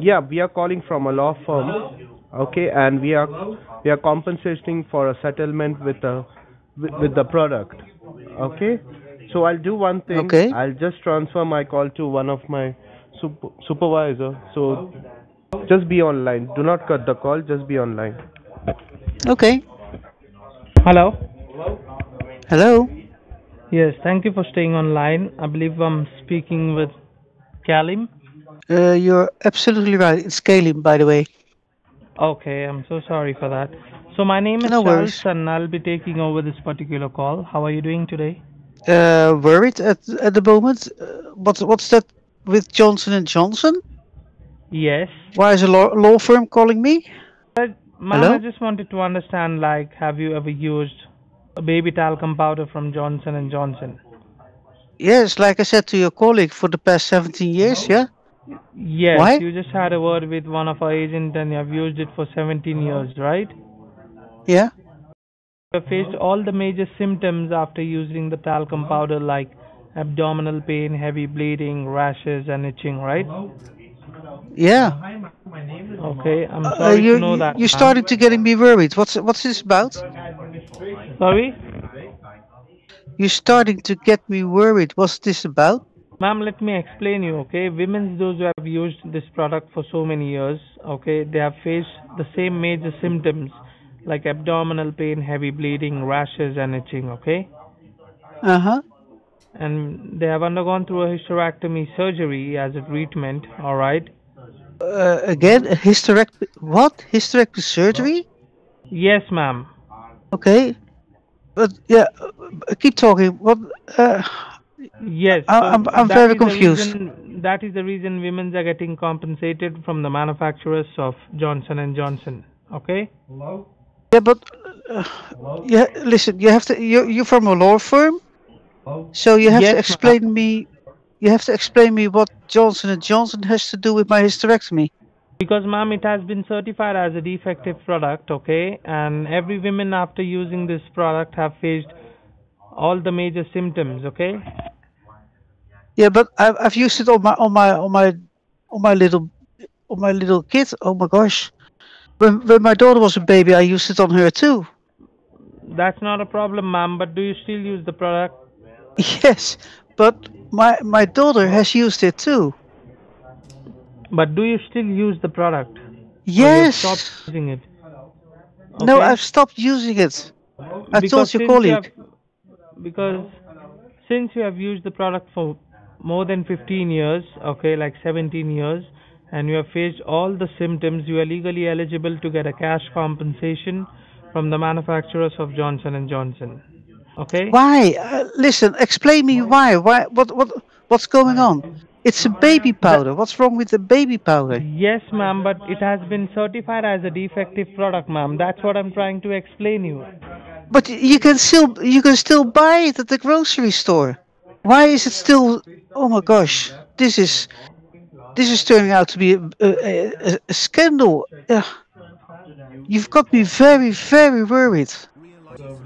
Yeah, we are calling from a law firm. Okay, and we are we are compensating for a settlement with the with, with the product. Okay. So I'll do one thing. Okay. I'll just transfer my call to one of my sup- supervisor. So just be online. Do not cut the call. Just be online. Okay. Hello. Hello. Yes, thank you for staying online. I believe I'm speaking with Kalim. Uh, you're absolutely right. It's Kalim, by the way. Okay, I'm so sorry for that. So my name is No Charles worries. and I'll be taking over this particular call. How are you doing today? Uh, worried at at the moment. Uh, what's what's that with Johnson and Johnson? Yes. Why is a law, law firm calling me? Ma'am, Hello? I just wanted to understand like have you ever used a baby talcum powder from Johnson and Johnson? Yes, like I said to your colleague, for the past 17 years, yeah. Yes, Why? you just had a word with one of our agents and you have used it for 17 years, right? Yeah. You have faced all the major symptoms after using the talcum powder like abdominal pain, heavy bleeding, rashes and itching, right? Yeah. Okay, I'm Uh, sorry you, to know that. You're starting to getting me worried. What's what's this about? Sorry? You're starting to get me worried. What's this about? Ma'am, let me explain you, okay? Women, those who have used this product for so many years, okay, they have faced the same major symptoms like abdominal pain, heavy bleeding, rashes, and itching, okay? Uh huh. And they have undergone through a hysterectomy surgery as a treatment, alright? Uh, again, a hysterect. What? Hysterectomy surgery? Yes, ma'am. Okay. But yeah, uh, keep talking. What? Uh, Yes. I- so I'm- I'm very confused. reason- that is the reason women are getting compensated from the manufacturers of Johnson and Johnson, okay? Yeah, but uh, yeah. Listen, you have to. You're you're from a law firm. So you have Yes, to explain me. You have to explain me what Johnson and Johnson has to do with my hysterectomy. Because, ma'am, it has been certified as a defective product, okay? And every woman after using this product have faced all the major symptoms, okay? Yeah, but I've I've used it on my on my on my on my little on my little kid. Oh my gosh. When when my daughter was a baby, I used it on her too. That's not a problem, ma'am, but do you still use the product? Yes, but my my daughter has used it too. But do you still use the product? Yes. stopped using it? No, I've stopped using it. I Because told your since you colleague. have- because since you have used the product for more than 15 years, okay, like 17 years, and you have faced all the symptoms, you are legally eligible to get a cash compensation from the manufacturers of Johnson and Johnson. Okay? Why? Uh, listen, explain me why. Why? What? What? What's going on? It's a baby powder. What's wrong with the baby powder? Yes, ma'am, but it has been certified as a defective product, ma'am. That's what I'm trying to explain you. But you can still you can still buy it at the grocery store. Why is it still? Oh my gosh, this is this is turning out to be a, a, a, a scandal. Ugh. You've got me very very worried.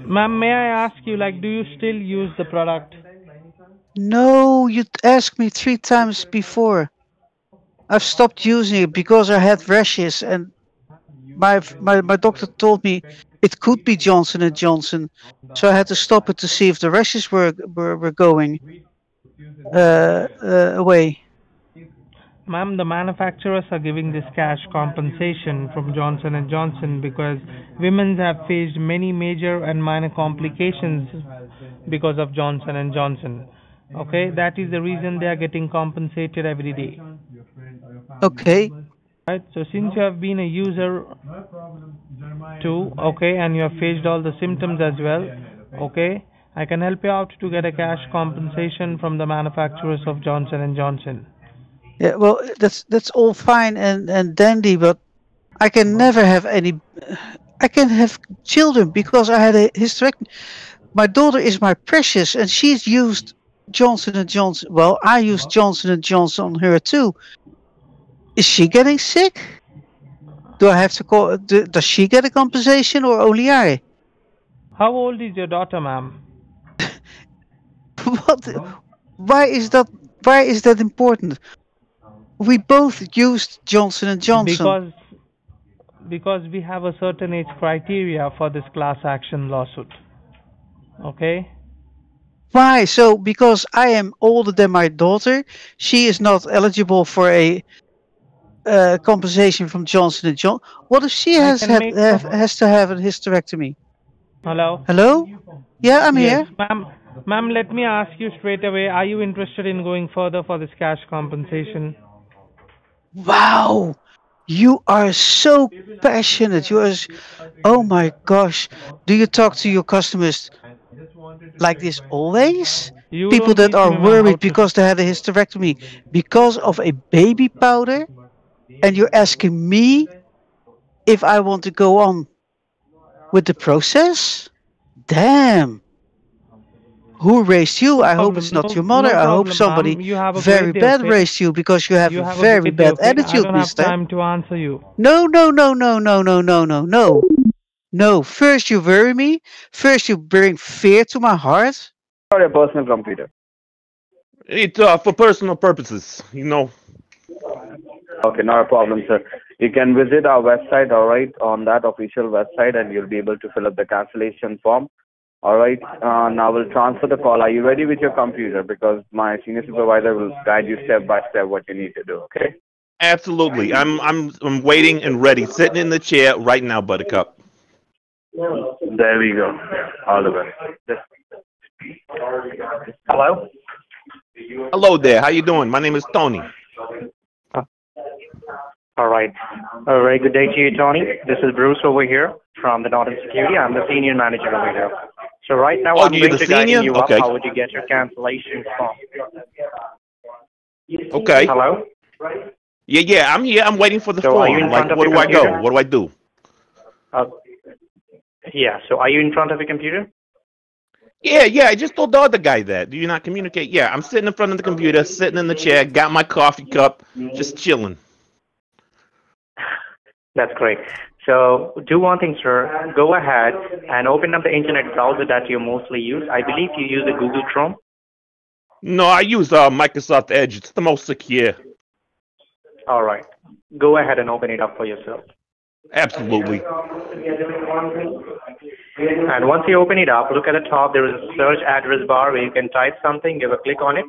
Ma'am, may I ask you, like, do you still use the product? No, you asked me three times before. I've stopped using it because I had rashes, and my my my doctor told me it could be Johnson and Johnson, so I had to stop it to see if the rashes were were, were going uh, uh, away. Ma'am, the manufacturers are giving this cash compensation from Johnson and Johnson because women have faced many major and minor complications because of Johnson and Johnson. Okay, that is the reason they are getting compensated every day. Okay. Right. So since you have been a user too, okay, and you have faced all the symptoms as well, okay, I can help you out to get a cash compensation from the manufacturers of Johnson and Johnson. Yeah, well, that's that's all fine and and dandy, but I can uh-huh. never have any. I can have children because I had a hysterectomy. My daughter is my precious, and she's used Johnson and Johnson. Well, I uh-huh. used Johnson and Johnson on her too. Is she getting sick? Do I have to call? Do, does she get a compensation or only I? How old is your daughter, ma'am? what? Why is that? Why is that important? We both used Johnson and Johnson. Because because we have a certain age criteria for this class action lawsuit. Okay? Why? So because I am older than my daughter, she is not eligible for a uh, compensation from Johnson and Johnson. What if she has had, have, has to have a hysterectomy? Hello? Hello? Yeah, I'm Yes, here. Ma'am, ma'am, let me ask you straight away, are you interested in going further for this cash compensation? Wow, you are so passionate. You are. Oh my gosh, do you talk to your customers like this always? You People that are worried because they had a hysterectomy because of a baby powder, and you're asking me if I want to go on with the process? Damn. Who raised you? I hope it's not No- your mother. no I hope somebody. You have very great day, bad okay? raised you because you have You a have a very great day, bad okay? I attitude, don't have mister. time to answer you. No, no, no, no, no, no, no, no, no. No, first you worry me. First you bring fear to my heart. or a personal computer? It's uh, for personal purposes, you know. Okay, not a problem, sir. You can visit our website, all right, on that official website, and you'll be able to fill up the cancellation form. All right. Uh, now we'll transfer the call. Are you ready with your computer? Because my senior supervisor will guide you step by step what you need to do. Okay. Absolutely. I'm I'm I'm waiting and ready, sitting in the chair right now, Buttercup. There we go. All the best. Hello. Hello there. How you doing? My name is Tony. All right. A very good day to you, Tony. This is Bruce over here from the Norton Security. I'm the senior manager over here. So right now Oh, I'm going to guide you up. How would you get your cancellation form? Okay. Hello. Yeah, yeah. I'm here. I'm waiting for the So form. Like, where do I go? What do I do? Uh, yeah. So are you in front of a computer? Yeah, yeah. I just told the other guy that. Do you not communicate? Yeah, I'm sitting in front of the computer, sitting in the chair, got my coffee cup, just chilling. That's great. So do one thing, sir. Go ahead and open up the internet browser that you mostly use. I believe you use the Google Chrome. No, I use uh, Microsoft Edge. It's the most secure. All right. Go ahead and open it up for yourself. Absolutely. And once you open it up, look at the top. There is a search address bar where you can type something. Give a click on it,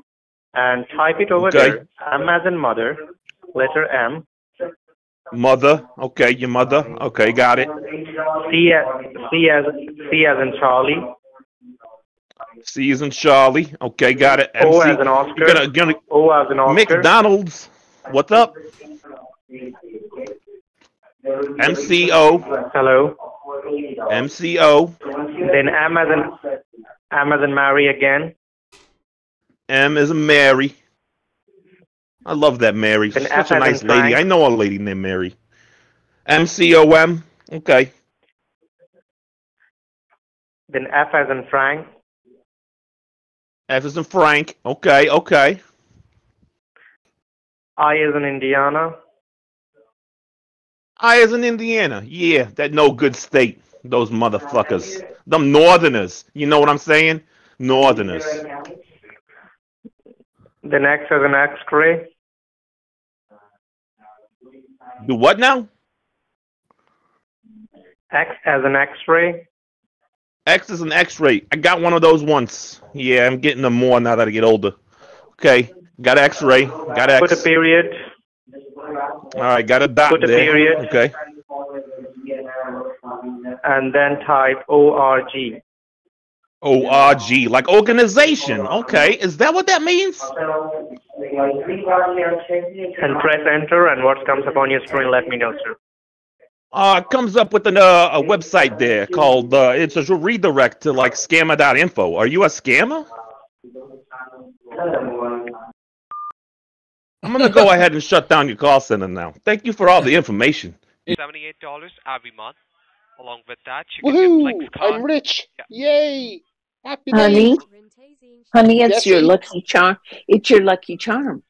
and type it over Okay. there. M as in mother, letter M. Mother. Okay, your mother. Okay, got it. C as C as C as in Charlie. C is in Charlie. Okay, got it. O as in Oscar. Gonna, gonna O as in Oscar. McDonald's. What's up? MCO. Hello. MCO. Then M as in M as in Mary again. M is in Mary. I love that Mary. She's such a nice lady. I know a lady named Mary. M C O M. Okay. Then F as in Frank. F as in Frank. Okay, okay. I as in Indiana. I as in Indiana. Yeah, that no good state. Those motherfuckers. Them northerners. You know what I'm saying? Northerners. The next as in X-ray. Do what now? X as an X-ray. X is an X-ray. I got one of those once. Yeah, I'm getting them more now that I get older. Okay, got X-ray. Got X. Put a period. All right, got a dot Put a there. period. Okay. And then type ORG. O-R-G, like organization. Okay, is that what that means? And press enter and what comes up on your screen, let me know, sir. Uh, comes up with an, uh, a website there called, uh, it's a redirect to like scammer.info. Are you a scammer? I'm going to go ahead and shut down your call center now. Thank you for all the information. Seventy-eight dollars every month. Along with that, you can Woohoo! get Flex card. I'm rich. Yay! Happy Honey, days. honey, it's Yes, your sweet. lucky charm. It's your lucky charm.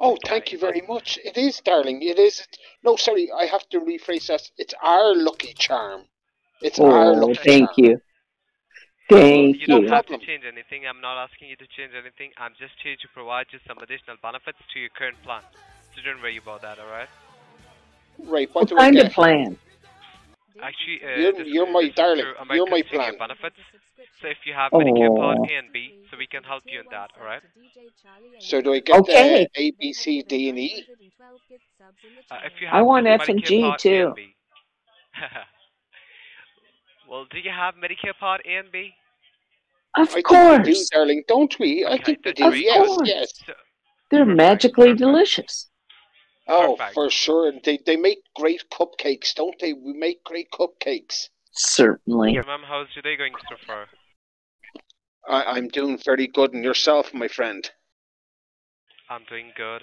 Oh, thank you very much. It is, darling. It is. No, sorry, I have to rephrase that. It's our lucky charm. It's our Oh, lucky thank charm. you. Thank You You don't have to change anything. I'm not asking you to change anything. I'm just here to provide you some additional benefits to your current plan. So don't worry about that, alright? Right, what, What do I kind get? of plan? Actually, uh, You're, you're my darling. You're my plan. benefits. So if you have Medicare Part Oh. A and B, so we can help you in that, alright? So do I get Okay. the A, B, C, D, and E? Uh, if you I want F and G Part too. and B. well, do you have Medicare Part A and B? Of I think we do, course. darling, don't we? I think we do. Of Yes, course. yes. They're magically delicious. Oh, for sure. And They they make great cupcakes, don't they? We make great cupcakes. Certainly. Ma'am, how's your day going so far? I, I'm doing very good, and yourself, my friend. I'm doing good.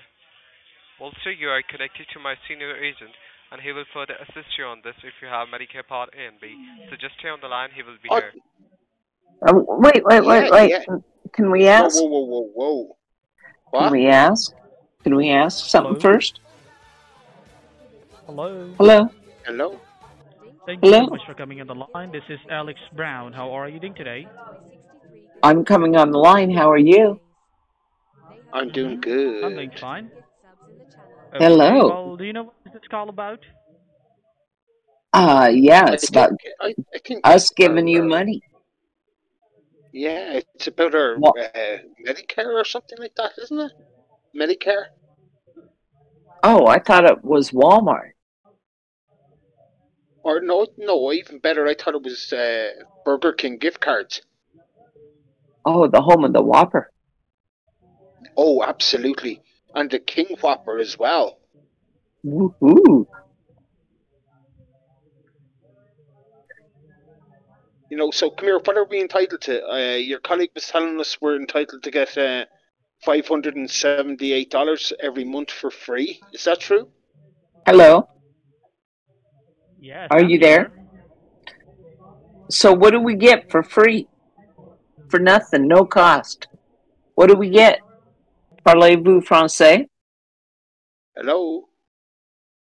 Also, you are connected to my senior agent, and he will further assist you on this if you have Medicare Part A and B. So just stay on the line, he will be here. Uh, wait, wait, wait, Yeah, wait. yeah. Can we ask? whoa, whoa, whoa, whoa. Can What? we ask? Can we ask something Hello? first? Hello. Hello. Hello. Thank you so much for coming on the line. This is Alex Brown. How are you doing today? I'm coming on the line. How are you? I'm doing good. I'm doing fine. Okay, Hello. Well, do you know what this call about? Uh, yeah, I it's think, about I, I think us giving you money. yeah, it's about our uh, Medicare or something like that, isn't it? Medicare. Oh, I thought it was Walmart. Or no, no, even better. I thought it was uh, Burger King gift cards. Oh, the home of the Whopper. Oh, absolutely, and the King Whopper as well. Woohoo! You know, so come here. What are we entitled to? Uh, your colleague was telling us we're entitled to get uh, five hundred and seventy-eight dollars every month for free. Is that true? Hello. Yes. Are I'm you here. there? So what do we get for free? for nothing, no cost. What do we get? Parlez-vous français? Hello?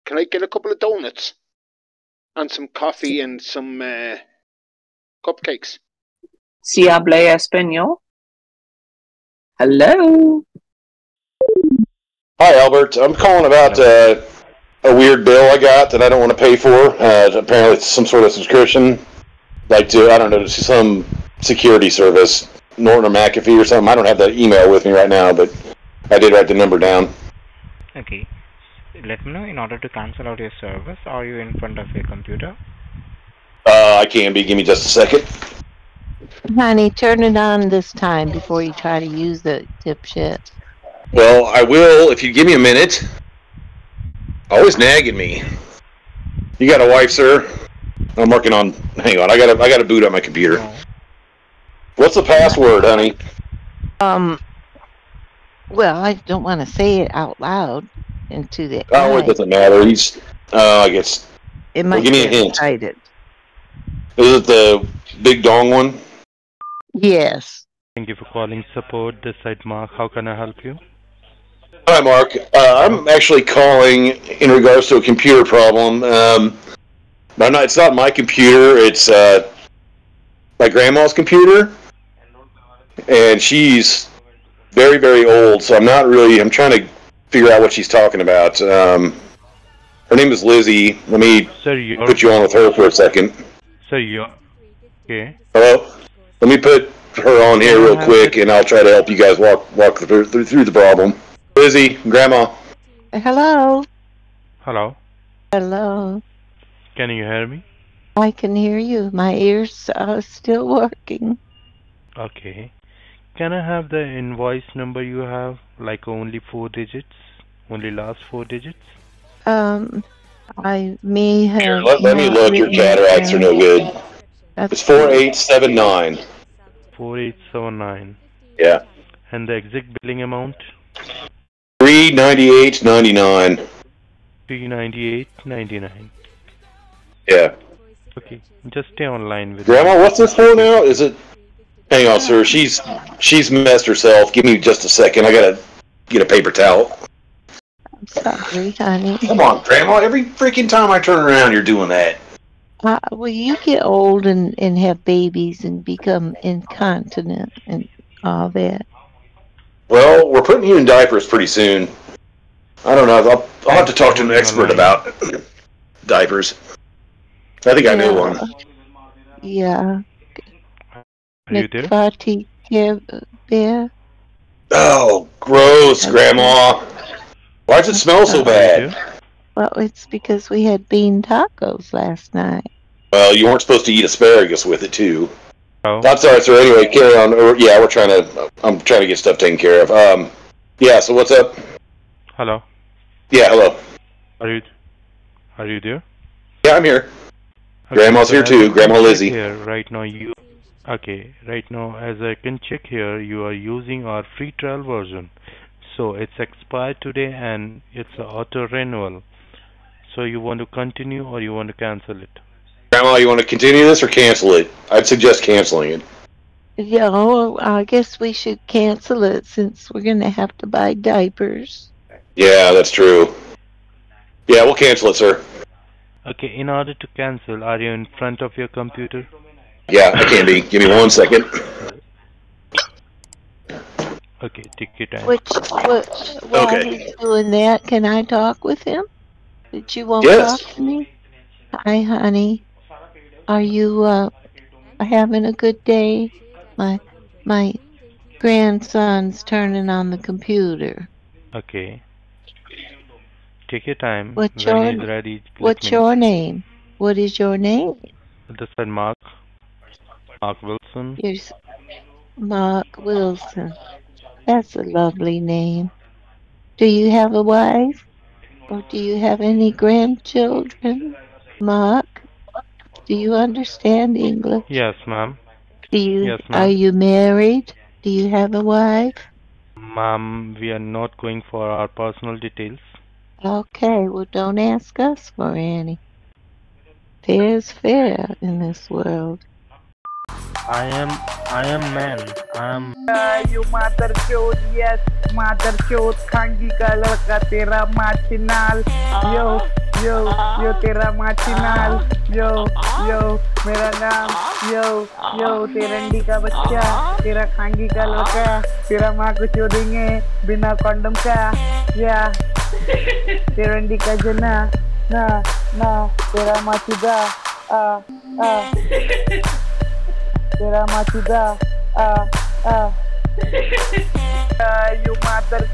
Can I get a couple of donuts? And some coffee and some uh, cupcakes? Si hable español? Hello? Hi, Albert. I'm calling about uh, a weird bill I got that I don't want to pay for. Uh, apparently, it's some sort of subscription, like to I don't know, to some security service, Norton or McAfee or something. I don't have that email with me right now, but I did write the number down. Okay. Let me know in order to cancel out your service. Are you in front of your computer? Uh, I can be. Give me just a second. Honey, turn it on this time before you try to use the dipshit. Well, I will if you give me a minute. Always nagging me. You got a wife, sir? I'm working on. Hang on, I gotta I gotta boot up my computer. What's the password, honey? Um, well, I don't want to say it out loud into the Oh, it doesn't matter. He's. Uh, I guess. It well, might give me a hint. excited. Is it the big dong one? Yes. Thank you for calling support. This side, Mark. How can I help you? Hi, Mark. Uh, I'm actually calling in regards to a computer problem. Um, I'm not, it's not my computer. It's uh, my grandma's computer, and she's very, very old. So I'm not really. I'm trying to figure out what she's talking about. Um, her name is Lizzie. Let me Sir, put you on with her for a second. sir, you okay? Hello. Let me put her on here real quick, and I'll try to help you guys walk walk through through, through the problem. Lizzie, Grandma. Hello? Hello. Hello? Can you hear me? I can hear you. My ears are still working. Okay. Can I have the invoice number you have? Like only four digits? Only last four digits? Um, I may have. Here, let, let me look. Your cataracts are no down. good. That's It's four eight seven nine. 4879. Yeah. And the exact billing amount? Three ninety eight ninety nine. 398.99. Yeah. Okay. Just stay online with Grandma, me. what's this for now? Is it? Hang on, sir. She's she's messed herself. Give me just a second. I gotta get a paper towel. I'm sorry, honey. Come on, Grandma. Every freaking time I turn around, you're doing that. Uh, well, you get old and, and have babies and become incontinent and all that. Well, we're putting you in diapers pretty soon. I don't know. I'll, I'll have to talk to an expert about diapers. I think I know one. Yeah. Are you there? McFarty Care Bear. Oh, gross, Grandma. Why does it smell so bad? Well, it's because we had bean tacos last night. Well, you weren't supposed to eat asparagus with it too. Oh. I'm sorry, sir. Anyway, carry on. Yeah, we're trying to. I'm trying to get stuff taken care of. Um, yeah. So what's up? Hello. Yeah, hello. Are you are you there? Yeah, I'm here. Okay, Grandma's so here too. Grandma Lizzie. Here, right now you okay, right now as I can check here you are using our free trial version. So it's expired today and it's a auto renewal. So you want to continue or you want to cancel it? Grandma, you want to continue this or cancel it? I'd suggest canceling it. Yeah, well, I guess we should cancel it since we're going to have to buy diapers. Yeah, that's true. Yeah, we'll cancel it, sir. Okay, in order to cancel, are you in front of your computer? Yeah, I can be. Give me one second. Okay, take your time. Which, what, while Okay. he's doing that, can I talk with him? Did you won't Yes. talk to me? Hi, honey. Are you uh having a good day? My my grandson's turning on the computer. Okay. Take your time. What's when your ready, What's your name? What is your name? This is Mark. Mark Wilson. You're Mark Wilson. That's a lovely name. Do you have a wife? Or do you have any grandchildren? Mark? Do you understand English? Yes, ma'am. Do you Yes, ma'am. are you married? Do you have a wife? Ma'am, we are not going for our personal details. Okay, well don't ask us for any. Fair's fair in this world. I am I am man. I am you mother chode, yes, mother chode, खांगी का लड़का तेरा माचिनाल यो यो यो तेरा माचिनाल यो यो मेरा नाम यो यो तेरंडी का बच्चा तेरा खांगी का लड़का तेरा माँ को चोदेंगे बिना कॉन्डम का या तेरंडी का जना ना ना तेरा माचुदा आ आ Tera uh, you mother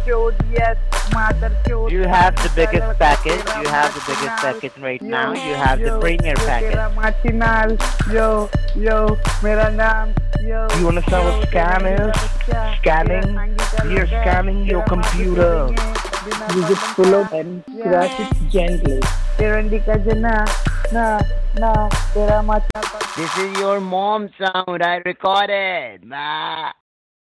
yes, mother. You have the biggest package. You have the biggest package right yo, now. You have yo, the premier package. Tera. Yo, yo, mera naam. Yo, you understand yo, what scam is? Scamming. You're scamming your computer. You just follow and scratch it gently. Terendika Jana. Nah, nah, there are. This is your mom sound. I recorded. Nah.